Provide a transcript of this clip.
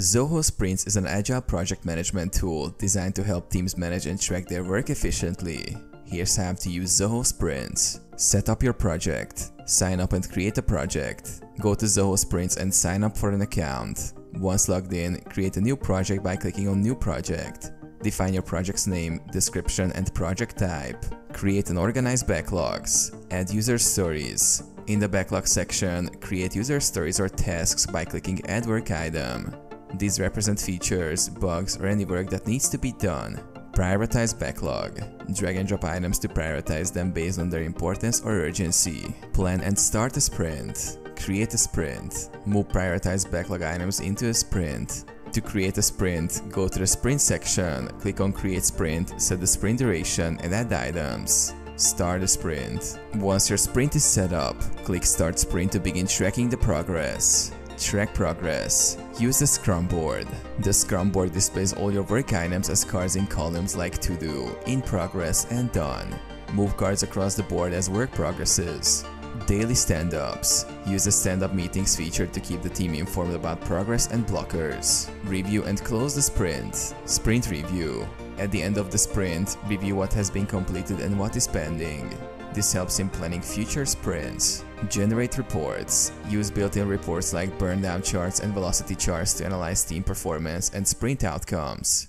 Zoho Sprints is an agile project management tool designed to help teams manage and track their work efficiently. Here's how to use Zoho Sprints. Set up your project. Sign up and create a project. Go to Zoho Sprints and sign up for an account. Once logged in, create a new project by clicking on New Project. Define your project's name, description, and project type. Create and organize backlogs. Add user stories. In the backlog section, create user stories or tasks by clicking Add Work Item. These represent features, bugs, or any work that needs to be done. Prioritize backlog. Drag and drop items to prioritize them based on their importance or urgency. Plan and start a sprint. Create a sprint. Move prioritized backlog items into a sprint. To create a sprint, go to the sprint section, click on create sprint, set the sprint duration and add items. Start a sprint. Once your sprint is set up, click start sprint to begin tracking the progress. Track progress. Use the Scrum board. The Scrum board displays all your work items as cards in columns like to do, in progress, and done. Move cards across the board as work progresses. Daily stand-ups. Use the stand-up meetings feature to keep the team informed about progress and blockers. Review and close the sprint. Sprint review. At the end of the sprint, review what has been completed and what is pending. This helps in planning future sprints. Generate reports. Use built-in reports like burn down charts and velocity charts to analyze team performance and sprint outcomes.